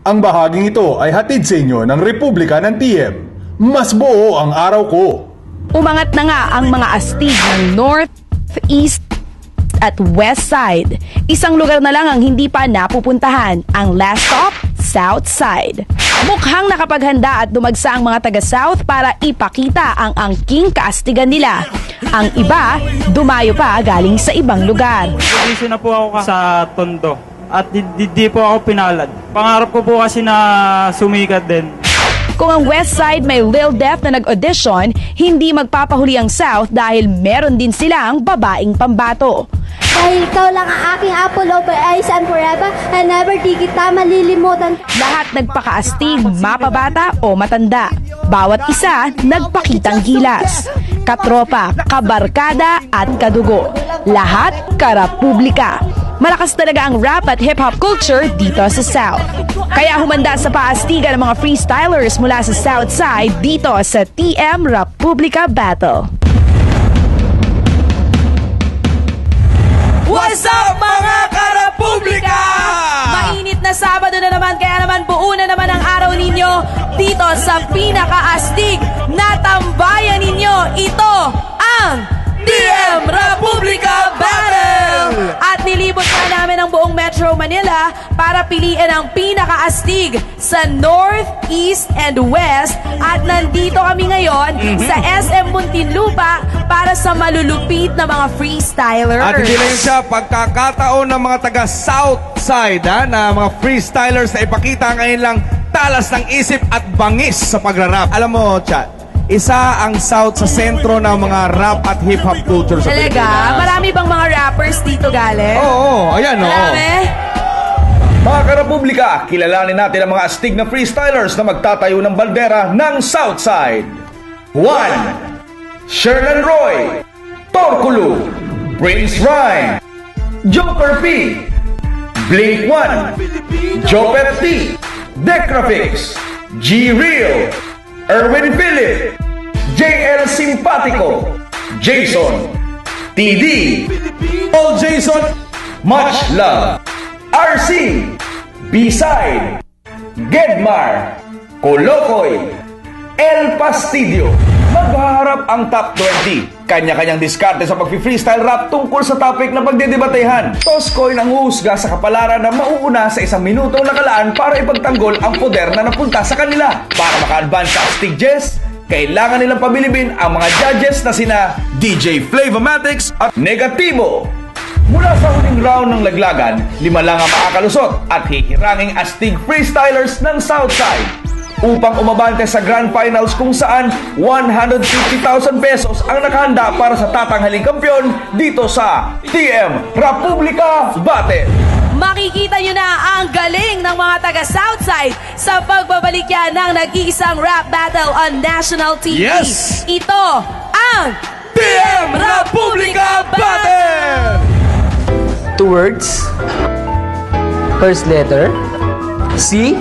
Ang bahaging ito ay hatid sa inyo ng Republika ng TM. Mas buo ang araw ko. Umangat na nga ang mga astig ng North, East, at West Side. Isang lugar na lang ang hindi pa napupuntahan, ang last stop, South Side. Mukhang nakapaghanda at dumagsa ang mga taga-South para ipakita ang angking kaastigan nila. Ang iba, dumayo pa galing sa ibang lugar. Busy na po ako ka- sa Tondo. At di, di, di po ako pinalad. Pangarap ko po kasi na sumikat din. Kung ang West Side may Lil Def na nag-audition, hindi magpapahuli ang South dahil meron din silang babaeng pambato. Dahil ikaw lang ang aking apple my eyes and forever and never di kita malilimutan. Lahat nagpakaastig, mapabata o matanda. Bawat isa nagpakitang gilas. Katropa, kabarkada at kadugo. Lahat karapublika. Malakas talaga ang rap at hip-hop culture dito sa South. Kaya humanda sa paastigan ng mga freestylers mula sa South Side dito sa TM Republica Battle. What's up mga karapublika? Mainit na Sabado na naman, kaya naman buo na naman ang araw ninyo dito sa pinakaastig na tambayan ninyo. Ito ang DM Republica Battle! At nilibot na namin ang buong Metro Manila para piliin ang pinakaastig sa North, East, and West. At nandito kami ngayon sa SM Muntinlupa para sa malulupit na mga freestylers. At hindi lang yun siya, pagkakataon ng mga taga South Side ha, na mga freestylers na ipakita ang kanilang talas ng isip at bangis sa pagrarap. Alam mo, Chat, isa ang South sa sentro ng mga rap at hip-hop culture sa Talaga? Pilipinas. Marami bang mga rappers dito galing? Oo, oo, ayan, oo. Marami? Mga karepublika, kilalanin natin ang mga astig na freestylers na magtatayo ng baldera ng Southside. 1. Sherlan Roy Torkulu Prince Rhyme Joker P Blink 1 Jopet T Decrafix G Real Erwin Philip JL Simpatico Jason TD Paul Jason Much Love RC B-Side Gedmar Kolokoy El Pastidio. Maghaharap ang top 20 Kanya-kanyang diskarte sa pag-freestyle rap tungkol sa topic na pagdidebatehan Toscoin ang uhusga sa kapalaran na mauuna sa isang minutong nakalaan para ipagtanggol ang poder na napunta sa kanila. Para maka-advance sa Astig Jess kailangan nilang pabilibin ang mga judges na sina DJ Flavomatics at Negativo. Mula sa huling round ng laglagan, lima lang ang makakalusot at hihiranging astig freestylers ng Southside upang umabante sa Grand Finals kung saan 150,000 pesos ang nakahanda para sa tatanghaling kampyon dito sa TM Republika Battle. Makikita nyo na ang galing ng mga taga Southside sa pagbabalik yan ng nag-iisang rap battle on national TV. Yes! Ito ang TM Republika Battle! two words. First letter. C.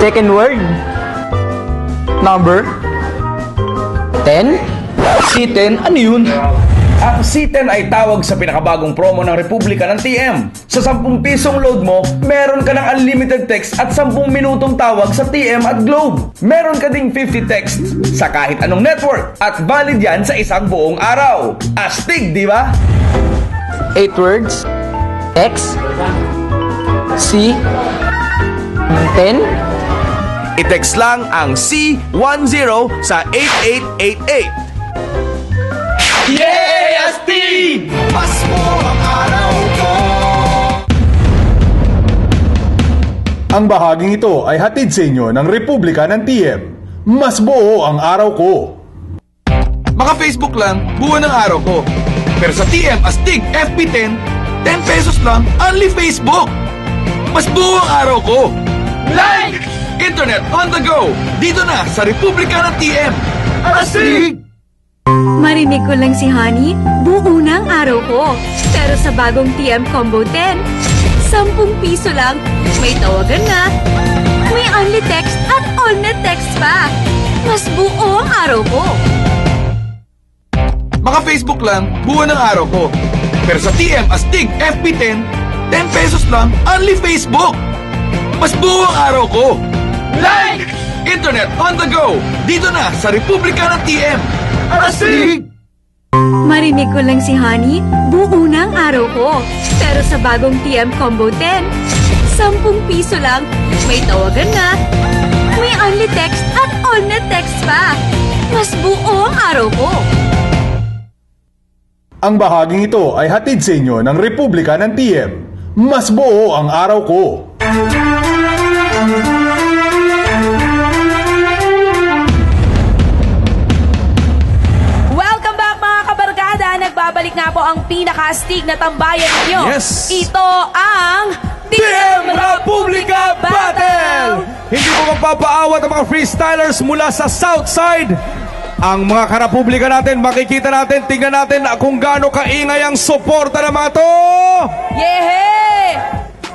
Second word. Number. 10. C10. Ano yun? Ang C10 ay tawag sa pinakabagong promo ng Republika ng TM. Sa 10 pisong load mo, meron ka ng unlimited text at 10 minutong tawag sa TM at Globe. Meron ka ding 50 text sa kahit anong network at valid yan sa isang buong araw. Astig, di ba? 8 words. X. C. 10. I-text lang ang C10 sa 8888. Yay, Astig! Mas mo ang araw ko! Ang bahaging ito ay hatid sa inyo ng Republika ng TM. Mas buo ang araw ko. Mga Facebook lang, buo ng araw ko. Pero sa TM Astig FB10, 10 pesos lang, only Facebook. Mas buo ang araw ko. Like! Internet on the go. Dito na sa Republika ng TM. Astig! Marinig ko lang si Honey, buo na ang araw ko. Pero sa bagong TM Combo 10, 10 piso lang, may tawagan na, may only text at all na text pa. Mas buo ang araw ko. Mga Facebook lang, buo ng araw ko. Pero sa TM Astig FB10, 10 pesos lang, only Facebook. Mas buo ang araw ko. Like! Internet on the go. Dito na sa Republika ng TM. Astig! Marinig ko lang si Honey, buo na ang araw ko. Pero sa bagong TM Combo 10, 10 piso lang, may tawagan na, may only text at all net text pa. Mas buo ang araw ko. Ang bahaging ito ay hatid sa inyo ng Republika ng TM. Mas buo ang araw ko. Nagbabalik nga po ang pinakastig na tambayan ninyo. Yes! Ito ang TM Republika Battle! Hindi mo magpapaawat ang mga freestylers mula sa Southside. Ang mga karapublika natin, makikita natin, tingnan natin kung gaano kaingay ang suporta ng mga to! Yehe!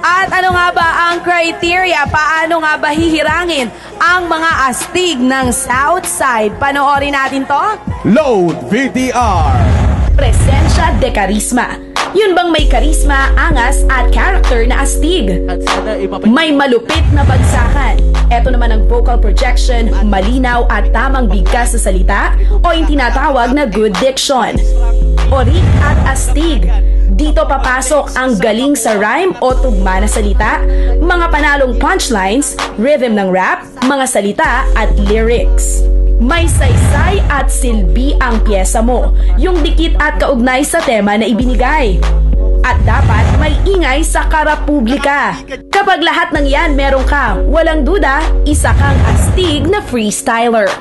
At ano nga ba ang criteria? Paano nga ba hihirangin ang mga astig ng Southside? Panoorin natin to. Load VTR! Presensya de karisma. Yun bang may karisma, angas at character na astig? May malupit na bagsakan. Ito naman ang vocal projection, malinaw at tamang bigkas sa salita o yung tinatawag na good diction. Orik at astig. Dito papasok ang galing sa rhyme o tugma na salita, mga panalong punchlines, rhythm ng rap, mga salita at lyrics. May saysay at silbi ang pyesa mo, yung dikit at kaugnay sa tema na ibinigay. At dapat may ingay sa karapublika. Kapag lahat ng yan meron ka, walang duda, isa kang astig na freestyler.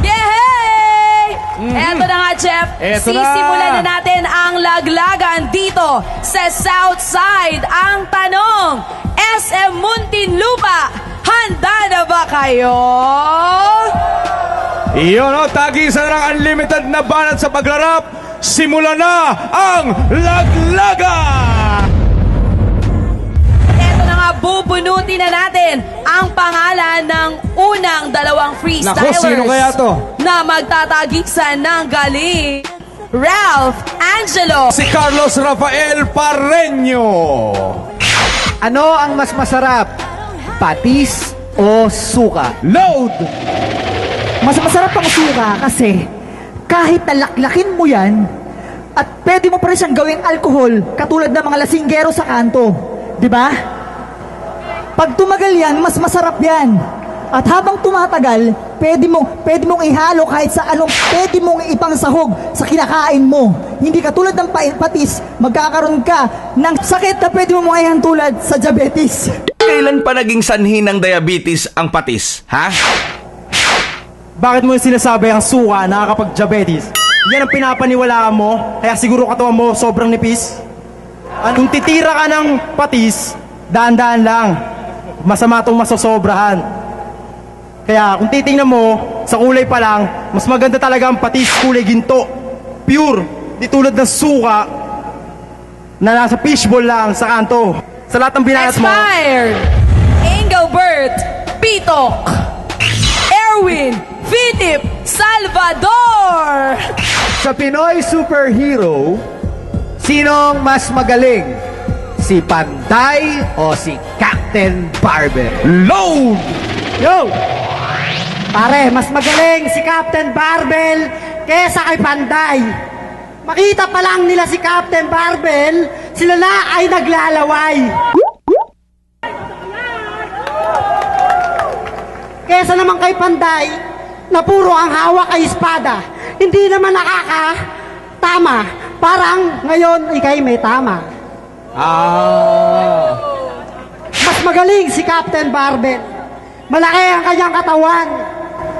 Yehey! Eto na nga, Jeff. Eto na. Sisimulan na natin ang laglagan dito sa Southside. Ang tanong, SM Muntinlupa, handa na ba kayo? Iyon o, tagisan ng unlimited na banat sa paglarap. Simula na ang laglaga! Eto na nga, bubunutin na natin ang pangalan ng unang dalawang freestylers. Naku, sino kaya to? Na magtatagisan ng galing. Ralph Angelo. Si Carlos Rafael Parreño. Ano ang mas masarap? Patis o suka? Load! Mas masarap ang suka kasi kahit nalaklakin mo yan at pwede mo pa rin siyang gawing alkohol katulad ng mga lasinggero sa kanto. Di ba? Pag tumagal yan, mas masarap yan. At habang tumatagal, pwede mong, pwede mong ihalo kahit sa anong, pwede mong ipang sahog sa kinakain mo. Hindi katulad ng pa- patis, magkakaroon ka ng sakit na pwede mo mga tulad sa diabetes. Kailan pa naging sanhi ng diabetes ang patis? Ha? Bakit mo yung sinasabi ang suka nakakapag-diabetes? Yan ang pinapaniwalaan mo, kaya siguro katawan mo sobrang nipis. Kung titira ka ng patis, daan-daan lang. Masama itong masosobrahan. Kaya kung titingnan mo, sa kulay pa lang, mas maganda talaga ang patis kulay ginto. Pure. Di tulad ng suka na nasa fishbowl lang sa kanto. Sa lahat ng binalat mo, Expired. Engelbert Pitok. Erwin Philip Salvador. Sa Pinoy superhero, sinong mas magaling? Si Panday o si Captain Barber? Load! Yo! Pare, mas magaling si Captain Barbell kesa kay Panday. Makita pa lang nila si Captain Barbell, sila na ay naglalaway. Kesa naman kay Panday, na puro ang hawak ay espada. Hindi naman nakaka tama. Parang ngayon ikay may tama. Ah. Mas magaling si Captain Barbell. Malaki ang kanyang katawan.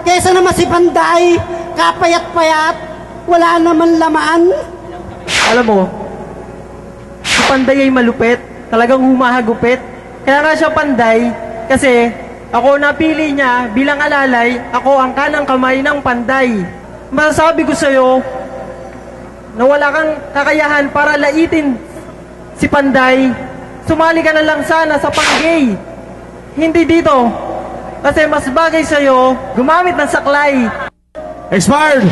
Kesa naman si Panday, kapayat-payat, wala naman laman. Alam mo, si Panday ay malupit. Talagang humahagupit. Kaya nga siya Panday, kasi ako napili niya bilang alalay, ako ang kanang kamay ng Panday. Masasabi ko sa'yo, na wala kang kakayahan para laitin si Panday, sumali ka na lang sana sa panggay. Hindi dito. Kasi mas bagay sa'yo, gumamit ng saklay. Expired!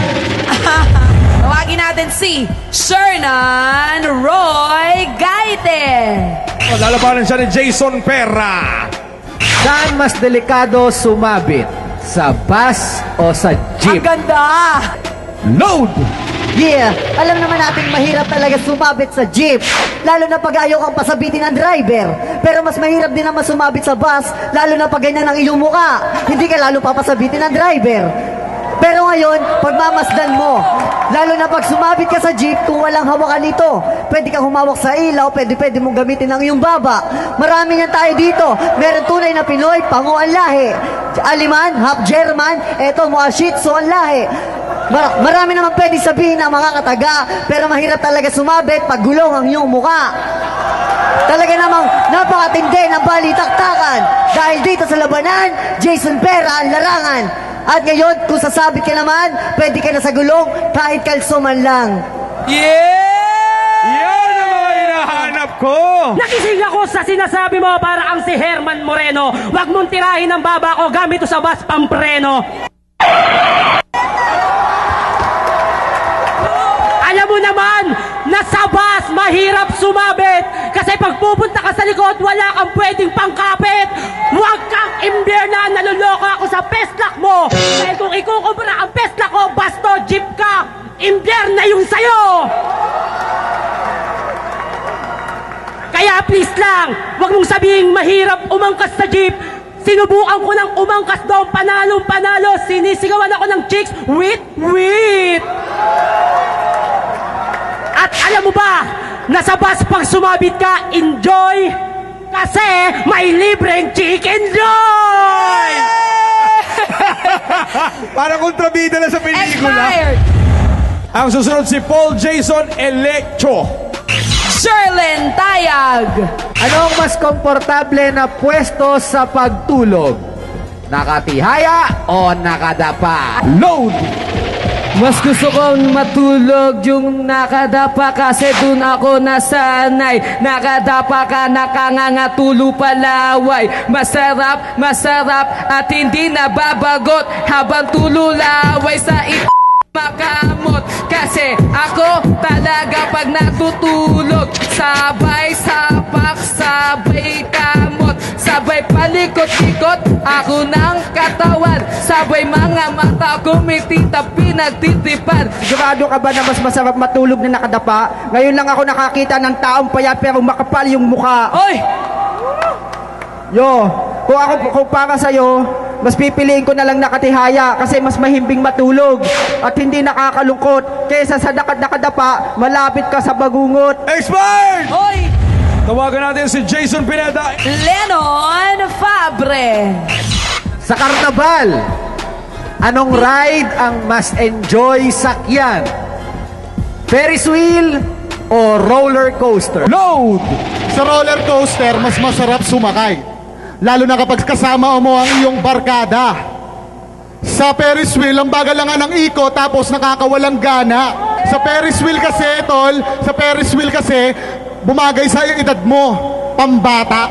Tawagin natin si Shernan Roy Gaite. Lalabanan siya ni Jason Perra. Saan mas delikado sumabit? Sa bus o sa jeep? Ang ganda! Load! Yeah, alam naman natin mahirap talaga sumabit sa jeep. Lalo na pag ayaw kang pasabitin ng driver. Pero mas mahirap din naman sumabit sa bus, lalo na pag ganyan ang iyong muka. Hindi ka lalo papasabitin ng driver. Pero ngayon, pagmamasdan mo, lalo na pag sumabit ka sa jeep kung walang hawakan nito, pwede kang humawak sa ilaw, pwede pwede mong gamitin ang iyong baba. Marami niyan tayo dito. Meron tunay na Pinoy, pango ang lahi. Aliman, half German, eto mga Shih Tzu lahi. Mar- marami naman pwede sabihin ng mga kataga, pero mahirap talaga sumabit pag gulong ang iyong muka. Talaga namang napakatindi ng balitaktakan dahil dito sa labanan, Jason Pera ang larangan. At ngayon, kung sasabit ka naman, pwede ka na sa gulong kahit kalso man lang. Yan ang mga hinahanap ko! Nakising ako sa sinasabi mo para ang si Herman Moreno. Huwag mong tirahin ang baba ko gamit sa bus pampreno. Mahirap sumabit kasi pag pupunta ka sa likod wala kang pwedeng pangkapit. Huwag kang imbyer na naluloko ako sa peslak mo. Dahil kung ikukumpara ang peslak ko, basto, jeep ka, imbyer na yung sayo. Kaya please lang, wag mong sabihing mahirap umangkas sa jeep. Sinubukan ko ng umangkas doon, panalong panalo. Sinisigawan ako ng chicks, wait, wait. At alam mo ba, nasa bus pag sumabit ka, enjoy. Kasi may libreng chicken joy! Parang kontrabida na sa pelikula. Expired! Ang susunod si Paul Jason Electro. Sherlyn Tayag! Anong mas komportable na pwesto sa pagtulog? Nakatihaya o nakadapa? Load! Mas gusto kong matulog yung nakadapa kasi dun ako nasanay. Nakadapa ka, nakangangatulog palaway Masarap, masarap at hindi nababagot Habang tululaway sa it makamot Kasi ako talaga pag natutulog Sabay sapak, sabay kamot Sabay palikot-likot ako ng katawan Sabay mga mata kumitita pinagtitipan Sigurado ka ba na mas masarap matulog na nakadapa? Ngayon lang ako nakakita ng taong paya pero makapal yung mukha. Oy! Yo, kung ako kung para sa mas pipiliin ko na lang nakatihaya kasi mas mahimbing matulog at hindi nakakalungkot kaysa sa nakad nakadapa, malapit ka sa bagungot. Expired! Hoy! Tawagan natin si Jason Pineda. Lennon Fabre! Sa karnaval, anong ride ang mas enjoy sakyan? Ferris wheel o roller coaster? Load! Sa roller coaster, mas masarap sumakay. Lalo na kapag kasama mo ang iyong barkada. Sa Ferris wheel, ang bagal lang nga ng iko tapos nakakawalang gana. Sa Ferris wheel kasi, tol, sa Ferris wheel kasi, bumagay sa edad mo, pambata.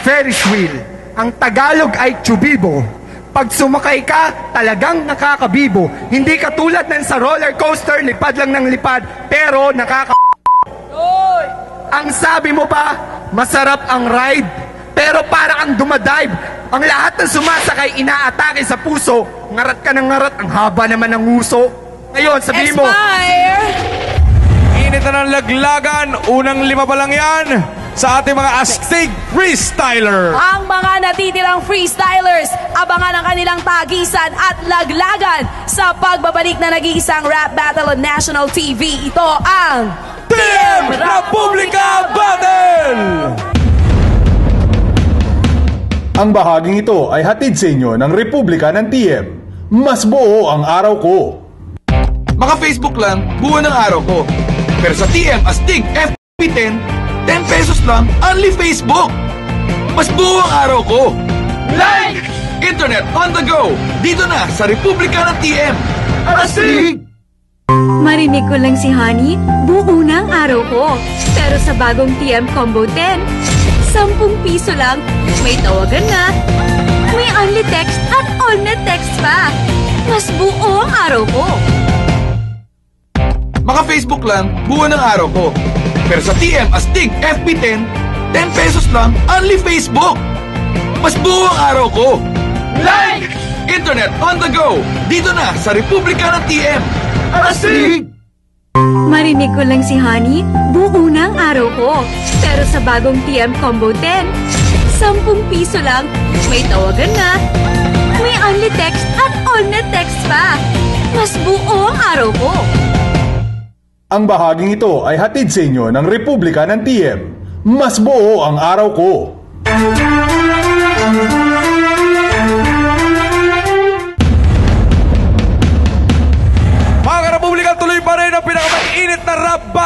Ferris wheel. Ang Tagalog ay chubibo. Pag sumakay ka, talagang nakakabibo. Hindi katulad ng sa roller coaster, lipad lang ng lipad, pero nakaka... Ang sabi mo ba, masarap ang ride, pero para kang dumadive. Ang lahat ng sumasakay, inaatake sa puso. Ngarat ka ng ngarat, ang haba naman ng uso. Ngayon, sabihin mo... Expire! Init na ng laglagan. Unang lima pa lang yan sa ating mga astig freestyler. Ang mga natitirang freestylers, abangan ang kanilang tagisan at laglagan sa pagbabalik na nag-iisang rap battle on national TV. Ito ang TM Republika Battle! Ang bahaging ito ay hatid sa inyo ng Republika ng TM. Mas buo ang araw ko. Maka Facebook lang, buo ng araw ko. Pero sa TM Astig FP10, 10 pesos lang, only Facebook. Mas buo ang araw ko. Like! Internet on the go. Dito na sa Republika ng TM. Astig! Marinig ko lang si Honey, buo na ang araw ko. Pero sa bagong TM Combo 10, 10 piso lang, may tawagan na, may only text at all net text pa. Mas buo ang araw ko. Maka Facebook lang, buo ng araw ko. Pero sa TM Astig FP10, 10 pesos lang, only Facebook. Mas buo ang araw ko. Like! Internet on the go. Dito na sa Republika ng TM. Astig! Marinig ko lang si Honey, buo na ang araw ko. Pero sa bagong TM Combo 10, 10 piso lang, may tawagan na, may only text at all na text pa. Mas buo ang araw ko. Ang bahaging ito ay hatid sa inyo ng Republika ng TM. Mas buo ang araw ko.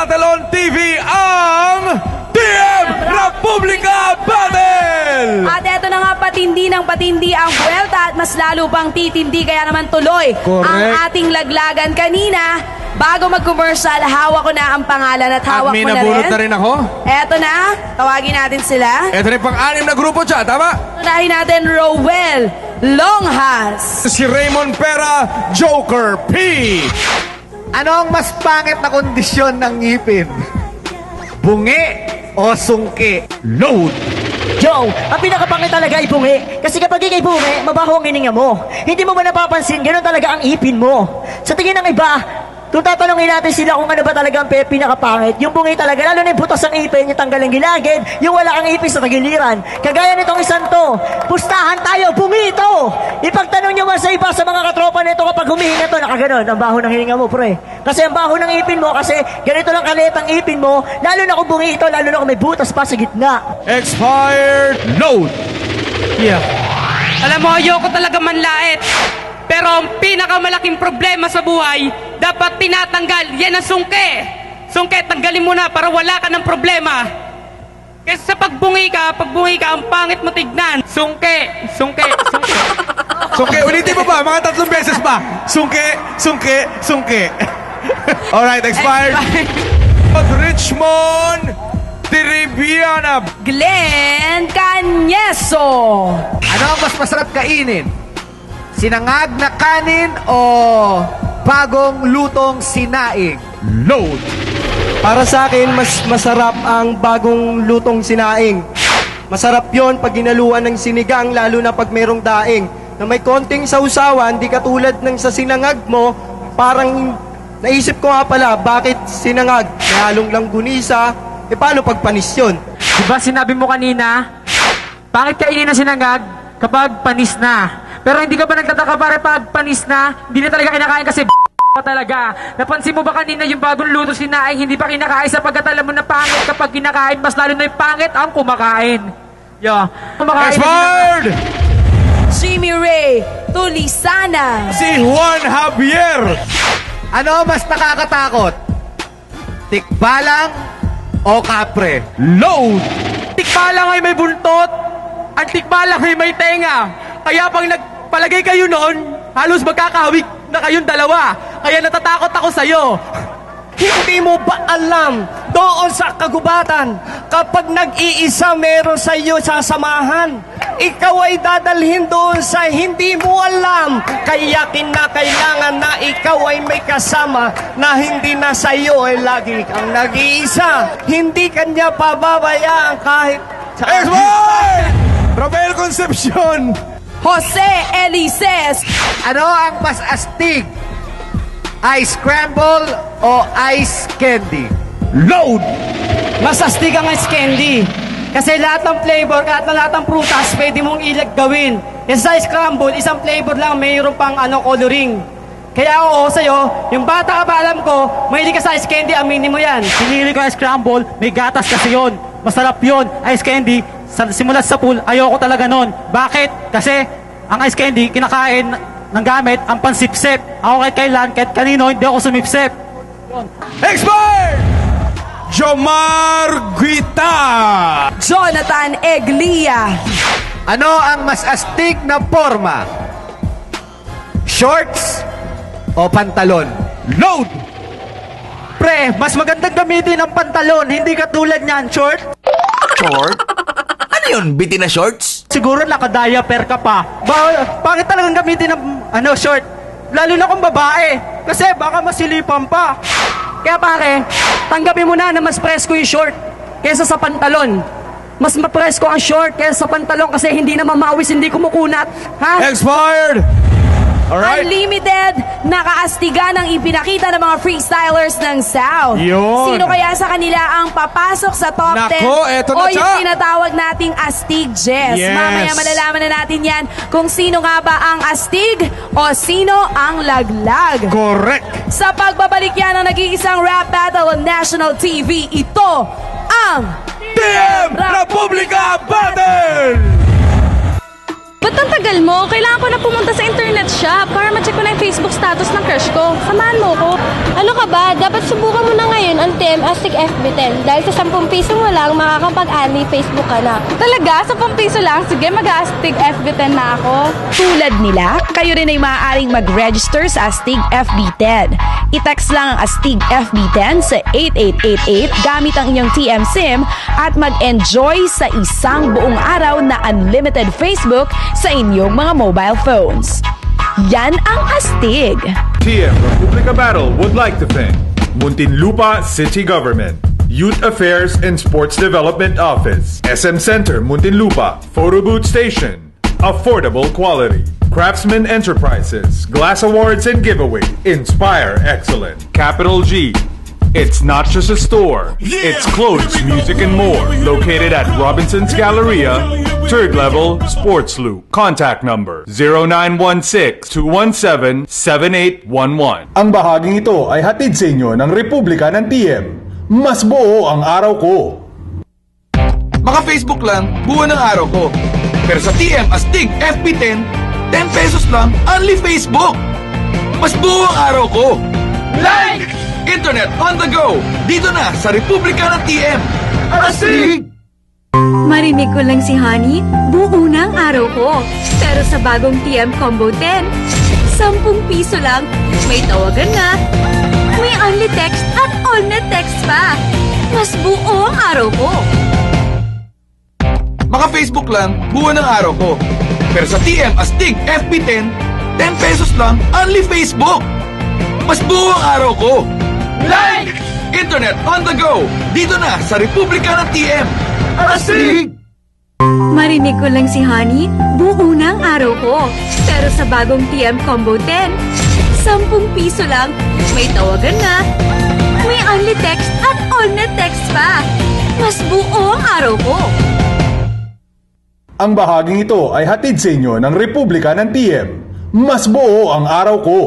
Battle on TV, ang TM Republika Battle! At eto na nga patindi ng patindi ang buwelta at mas lalo pang titindi kaya naman tuloy Correct. ang ating laglagan kanina. Bago mag-commercial, hawak ko na ang pangalan at At hawak may mo na nabulot rin. na rin ako. Eto na, tawagin natin sila. Ito na yung pang-anim na grupo siya, tama? Unahin natin Rowell Longhas. Si Raymond Pera, Joker P. Ano ang mas pangit na kondisyon ng ngipin? Bungi o sungki? Load! Joe, ang pinakapangit talaga ay bungi. Kasi kapag ikay bungi, mabaho ang hininga mo. Hindi mo ba napapansin, ganoon talaga ang ipin mo. Sa tingin ng iba, kung tatanungin natin sila kung ano ba talaga ang pinakapangit, yung bungi talaga, lalo na yung butas ng ipin, yung tanggal ng gilagid, yung wala kang ipin sa tagiliran. Kagaya nitong isang to, pustahan tayo, bungi ito! Ipagtanong nyo man sa iba, sa mga katropa nito kapag humihinga to, nakaganon, ang baho ng hininga mo, pre. Kasi ang baho ng ipin mo, kasi ganito lang kaliit ang ipin mo, lalo na kung bungi ito, lalo na kung may butas pa sa gitna. Expired load. Yeah. Alam mo, ayoko talaga manlait. Pero ang pinakamalaking problema sa buhay, dapat tinatanggal. Yan ang sungke. Sungke, tanggalin mo na para wala ka ng problema. Kasi sa pagbungi ka, pagbungi ka, ang pangit mo tignan. Sungke, sungke, sungke. Sungke, ulitin mo ba? Mga tatlong beses pa. Sungke, sungke, sungke. Alright, expired. At Richmond, Tiribiana. Glenn Canyeso. Ano ang mas masarap kainin? Sinangag na kanin o bagong lutong sinaing? Load! Para sa akin, mas masarap ang bagong lutong sinaing. Masarap yon pag ginaluan ng sinigang, lalo na pag merong daing. Na may konting sausawan, di katulad ng sa sinangag mo, parang naisip ko nga pala, bakit sinangag? Nahalong lang gunisa, e paano pag panis yun? Diba sinabi mo kanina, bakit kainin na sinangag kapag panis na? Pero hindi ka ba nagtataka pare pag panis na, hindi na talaga kinakain kasi pa talaga. Napansin mo ba kanina yung bagong luto sinaing, hindi pa kinakain sapagkat alam mo na pangit kapag kinakain, mas lalo na yung pangit ang kumakain. Yeah. Kumakain na Expired! Jimmy Ray Tulisana. Si Juan Javier. Ano mas nakakatakot? Tikbalang o kapre? Load! Tikbalang ay may buntot, ang tikbalang ay may tenga. Kaya pag nagpalagay kayo noon, halos magkakahawig na kayong dalawa. Kaya natatakot ako sa'yo. Hindi mo ba alam doon sa kagubatan kapag nag-iisa meron sa iyo sasamahan? Ikaw ay dadalhin doon sa hindi mo alam. Kaya kinakailangan na ikaw ay may kasama na hindi na sa iyo ay lagi kang nag-iisa. Hindi kanya pababayaan kahit sa... Expired! Rafael Concepcion. Jose Elises. Ano ang mas astig? Ice scramble o ice candy? Load! Mas astig ang ice candy. Kasi lahat ng flavor, kahit na lahat ng prutas, pwede mong ilag gawin. Yung sa ice scramble, isang flavor lang, mayroon pang ano, coloring. Kaya oo sa'yo, yung bata ka ba alam ko, mahilig ka sa ice candy, aminin mo yan. Pinili ko ice scramble, may gatas kasi yon. Masarap yon. Ice candy, sa, simulat sa pool, ayoko talaga nun. Bakit? Kasi ang ice candy, kinakain ng gamit ang pansipsip. Ako kahit kailan, kahit kanino, hindi ako sumipsip. Expired! Jomar Guita. Jonathan Eglia. Ano ang mas astig na forma? Shorts o pantalon? Load! Pre, mas magandang gamitin ang pantalon, hindi katulad niyan, short. Short? Ano yun? Biti na shorts? Siguro naka-diaper ka pa. Ba, bakit talagang gamitin ng ano, short? Lalo na kung babae. Kasi baka masilipan pa. Kaya pare, tanggapin mo na na mas presko yung short kesa sa pantalon. Mas mapresko ang short kaysa sa pantalon kasi hindi na mamawis, hindi kumukunat. Ha? Expired! Alright. Unlimited, nakaastigan ang ipinakita ng mga freestylers ng South. Yun. Sino kaya sa kanila ang papasok sa top Nako, 10 eto na o yung tinatawag nating Astig Jess? Yes. Mamaya malalaman na natin yan kung sino nga ba ang Astig o sino ang Laglag. Correct. Sa pagbabalik yan ng nag-iisang rap battle on national TV, ito ang TM Republika Battle! Ba't ang tagal mo? Kailangan ko na pumunta sa internet shop para ma-check ko na yung Facebook status ng crush ko. Samahan mo ko. Ano ka ba? Dapat subukan mo na ngayon ang TM Astig FB10 dahil sa 10 piso mo lang makakapag-ani Facebook ka na. Talaga? Sa 10 piso lang? Sige, mag-astig FB10 na ako. Tulad nila, kayo rin ay maaaring mag-register sa Astig FB10. I-text lang ang Astig FB10 sa 8888 gamit ang inyong TM SIM at mag-enjoy sa isang buong araw na unlimited Facebook sa inyong mga mobile phones. Yan ang Astig. TM Republica Battle would like to thank Muntinlupa City Government, Youth Affairs and Sports Development Office, SM Center Muntinlupa, Photo Booth Station, Affordable Quality, Craftsman Enterprises, Glass Awards and Giveaway, Inspire Excellent, Capital G. It's not just a store, it's clothes, music, and more. Located at Robinson's Galleria, third level, Sports Loop. Contact number 0916-217-7811. Ang bahaging ito ay hatid sa inyo ng Republika ng TM. Mas buo ang araw ko. Maka Facebook lang, buo ng araw ko. Pero sa TM Astig FB10, 10 pesos lang, only Facebook. Mas buo ang araw ko. Like! Internet on the go! Dito na sa Republika ng TM. Astig! Marinig ko lang si Honey, buo na ang araw ko. Pero sa bagong TM Combo 10, 10 piso lang, may tawagan na, may only text at all net text pa. Mas buo ang araw ko. Maka Facebook lang, buo ng araw ko. Pero sa TM Astig FB10, 10 pesos lang, only Facebook. Mas buo ang araw ko. Like! Internet on the go! Dito na sa Republika ng TM. Astig! Marinig ko lang si Honey, buo na ang araw ko. Pero sa bagong TM Combo 10, 10 piso lang, may tawagan na, may only text at all net text pa. Mas buo ang araw ko. Ang bahaging ito ay hatid sa inyo ng Republika ng TM. Mas buo ang araw ko.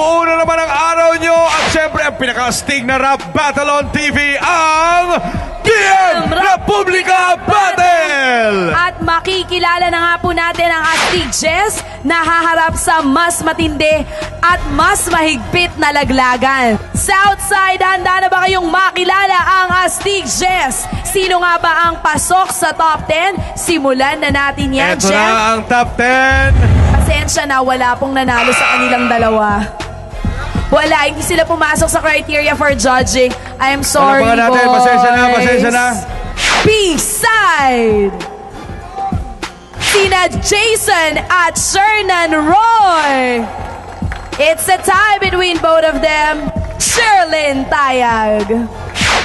Buo na naman ang araw nyo at syempre ang pinaka-stig na rap battle on TV ang TM Republika Battle! At makikilala na nga po natin ang Astig Jess na haharap sa mas matindi at mas mahigpit na laglagan. Southside, handa na ba kayong makilala ang Astig Jess? Sino nga ba ang pasok sa top 10? Simulan na natin yan, Ito Jeff. na ang top 10. Pasensya na, wala pong nanalo sa kanilang dalawa. Wala, hindi sila pumasok sa criteria for judging. I'm sorry, Ano natin? boys. Pasensya na, pasensya na. B-side! Sina Jason at Shernan Roy. It's a tie between both of them. Sherlyn Tayag.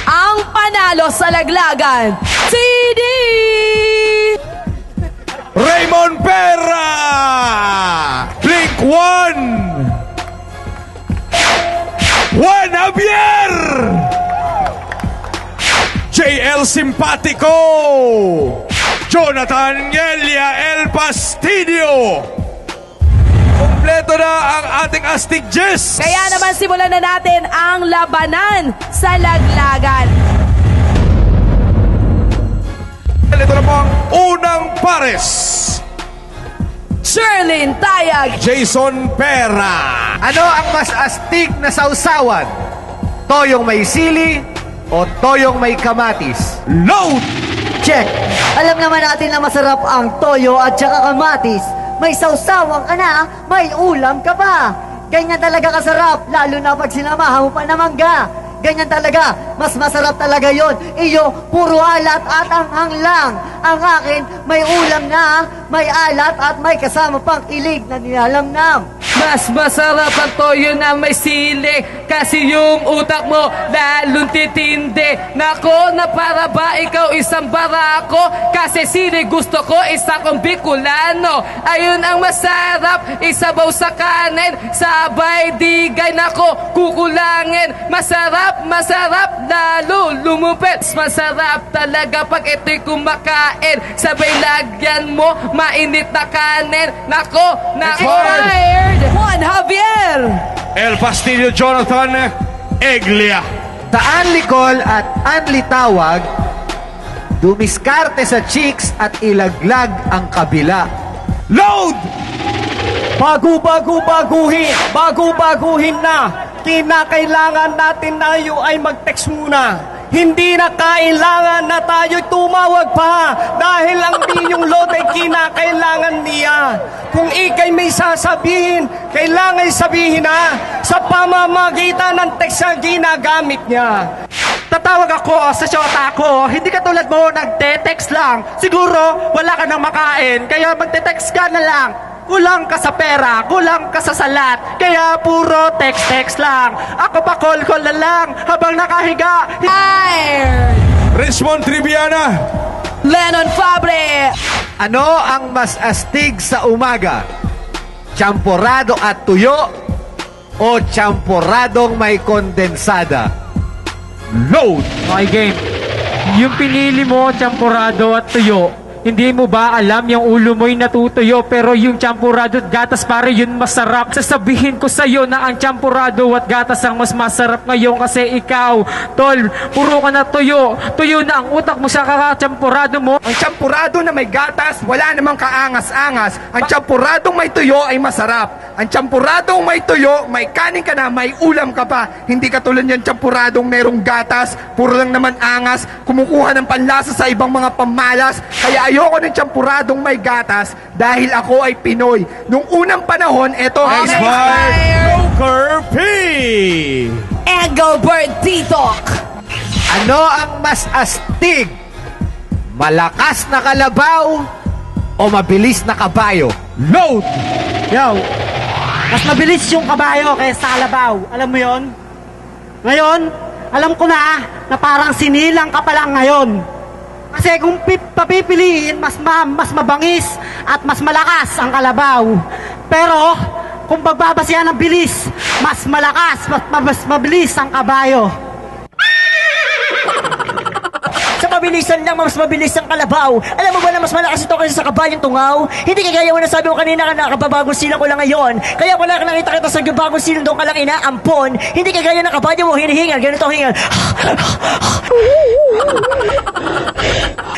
Ang panalo sa laglagan, TD! Raymond Perra! Blink 1! Juan Javier! JL Simpatico! Jonathan Ngelia El Pastidio! Kompleto na ang ating Astig Jess! Kaya naman simulan na natin ang labanan sa laglagan. Ito na po ang unang pares. Sherlyn Tayag. Jason Perra. Ano ang mas astig na sausawan? Toyong may sili o toyong may kamatis? Load! Check! Alam naman natin na masarap ang toyo at saka kamatis. May sausawang ka na, may ulam ka pa. Ganyan talaga kasarap, lalo na pag sinamahan mo pa na mangga. Ganyan talaga, mas masarap talaga yon. Iyo, puro alat at anghang lang. Ang akin, may ulam na, may alat at may kasama pang ilig na nilalamnam. Mas masarap ang toyo na may sili Kasi yung utak mo lalong titindi Nako na para ba ikaw isang barako Kasi sili gusto ko isa kong Bicolano Ayun ang masarap isabaw sa kanin Sabay digay nako kukulangin Masarap masarap lalo lumupit Masarap talaga pag ito'y kumakain Sabay lagyan mo mainit na kanin Nako nako Juan Javier! El Pastillo Jonathan Eglia. Taan Licol at Anli Tawag, dumiskarte sa chicks at ilaglag ang kabila. Load! Bago-bago-baguhin, bago-baguhin na. Kinakailangan natin tayo ay mag-text muna. Hindi na kailangan na tayo tumawag pa dahil ang inyong load ay kinakailangan niya. Kung ikay may sasabihin, kailangan sabihin na sa pamamagitan ng text na ginagamit niya. Tatawag ako sa shota ko. Hindi ka tulad mo, nagte-text lang. Siguro, wala ka nang makain, kaya magte-text ka na lang. Kulang ka sa pera, kulang ka sa salat, kaya puro text-text lang. Ako pa call-call na lang habang nakahiga. Richmond Triviana. Lennon Fabre. Ano ang mas astig sa umaga? Champorado at tuyo o champoradong may kondensada? Load! Okay, game. Yung pinili mo, champurado at tuyo, hindi mo ba alam yung ulo mo'y natutuyo pero yung champurado at gatas pare yun masarap. Sasabihin ko sa'yo na ang champurado at gatas ang mas masarap ngayon kasi ikaw, tol, puro ka na tuyo. Tuyo na ang utak mo sa kakachampurado mo. Ang champurado na may gatas, wala namang kaangas-angas. Ang champuradong may tuyo ay masarap. Ang champuradong may tuyo, may kanin ka na, may ulam ka pa. Hindi katulad yan champuradong merong gatas, puro lang naman angas, kumukuha ng panlasa sa ibang mga pamalas. Kaya ayoko ng champuradong may gatas dahil ako ay Pinoy. Nung unang panahon, eto... Joker P. Engelbert Titok. Ano ang mas astig? Malakas na kalabaw o mabilis na kabayo? Load! Yo, mas mabilis yung kabayo kaysa kalabaw. Alam mo yon? Ngayon, alam ko na na parang sinilang ka pa lang ngayon. Kasi kung pi- papipiliin, mas, ma- mas mabangis at mas malakas ang kalabaw. Pero, kung pagbabasihan ng bilis, mas malakas, mas, mas mabilis ang kabayo. Sa mabilisan lang, mas mabilis ang kalabaw. Alam mo ba na mas malakas ito kaysa sa kabayong tungaw? Hindi kagaya mo na sabi mo kanina ka nakapabagong silang ko lang ngayon. Kaya wala ka nakita kita sa bagong silang doon ka lang inaampon. Hindi kagaya ng kabayo mo hinihingal, ganito hingal.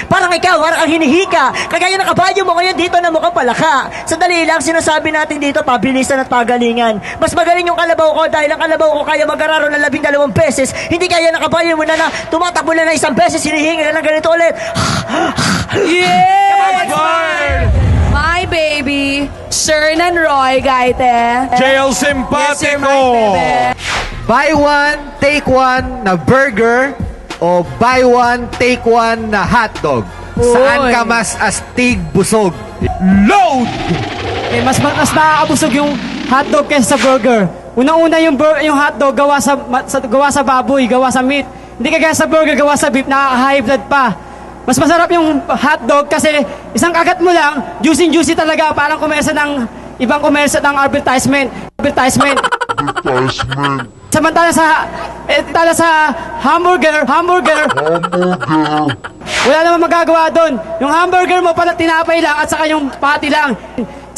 Parang ikaw, parang ang hinihika. Kagaya ng kabayo mo ngayon dito na mukhang palaka. Sandali lang, sinasabi natin dito, pabilisan at pagalingan. Mas magaling yung kalabaw ko dahil ang kalabaw ko kaya mag-araro ng labing dalawang beses. Hindi kaya ng kabayo mo na na tumatakbo na ng isang beses, hinihingal na ng ganito ulit. Yes! My baby, Shernan Roy, gaite. Jail Simpatico. Buy one, take one na burger o buy one, take one na hotdog? Saan ka mas astig busog? Load! Eh, mas, mas nakakabusog yung hotdog kaysa sa burger. Unang-una yung, bur- yung hotdog gawa sa, sa, gawa sa baboy, gawa sa meat. Hindi kagaya sa burger, gawa sa beef, nakaka-high blood pa. Mas masarap yung hotdog kasi isang kagat mo lang, juicy-juicy talaga. Parang kumersa ng ibang kumersa ng advertisement. Advertisement. Samantala sa eh, tala sa hamburger, hamburger. Wala namang magagawa doon. Yung hamburger mo pala tinapay lang at saka yung patty lang.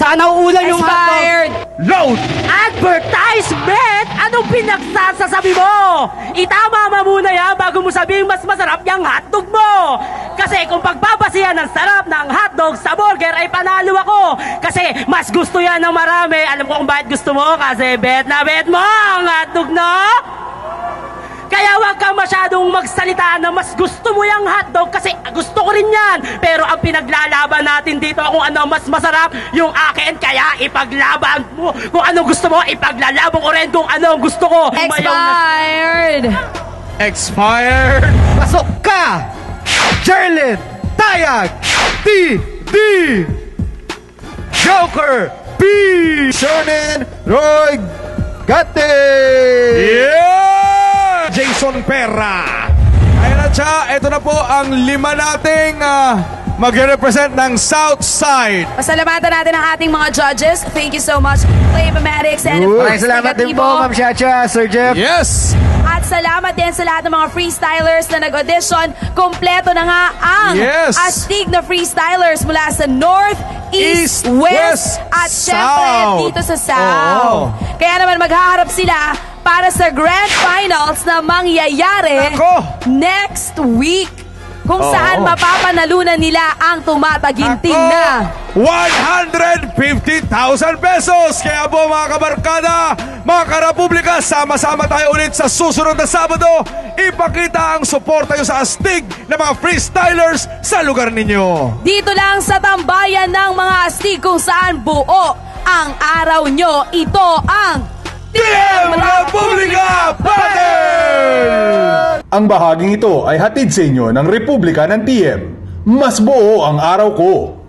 Saka nauulan yung Expired. hotdog. Load! Advertisement? Anong pinagsasasabi mo? Itama mo muna yan bago mo sabihin mas masarap yung hotdog mo. Kasi kung pagbabasihan ng sarap ng hotdog sa burger ay panalo ako. Kasi mas gusto yan ng marami. Alam ko kung bakit gusto mo. Kasi bet na bet mo ang hotdog, no? Kaya wag kang masyadong magsalita na mas gusto mo yung hotdog kasi gusto ko rin yan. Pero ang pinaglalaban natin dito kung ano mas masarap yung akin. Kaya ipaglaban mo. Kung ano gusto mo, ipaglalaban ko rin kung ano gusto ko. Expired. Expired. Pasok ka! Jerlin Tayag! T, D, Joker, P, Sherman Roy Gate! Yeah! Jason Perra. Ayan na siya. Ito na po ang lima nating uh, magre-represent ng South Side. Pasalamatan natin ang ating mga judges. Thank you so much, Claymatics and of Maraming salamat din po. Ma'am Chacha, Sir Jeff. Yes! At salamat din sa lahat ng mga freestylers na nag-audition. Kompleto na nga ang Yes. astig na freestylers mula sa North, East, East, West, West, at syempre South. dito sa South. Kaya naman maghaharap sila para sa Grand Finals na mangyayari next week. Kung Oo. saan mapapanalunan nila ang tumataginting na 150,000 pesos! Kaya po mga kabarkada, mga karapublika, sama-sama tayo ulit sa susunod na Sabado. Ipakita ang suporta nyo sa astig ng mga freestylers sa lugar ninyo. Dito lang sa tambayan ng mga astig kung saan buo ang araw nyo. Ito ang TM Republika Battle! Ang bahaging ito ay hatid sa inyo ng Republika ng TM. Mas buo ang araw ko.